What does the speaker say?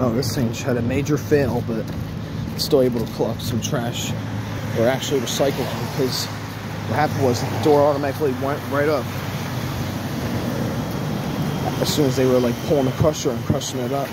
Oh, this thing had a major fail, but still able to collect some trash or actually recycle it because what happened was the door automatically went right up as soon as they were like pulling the crusher and crushing it up.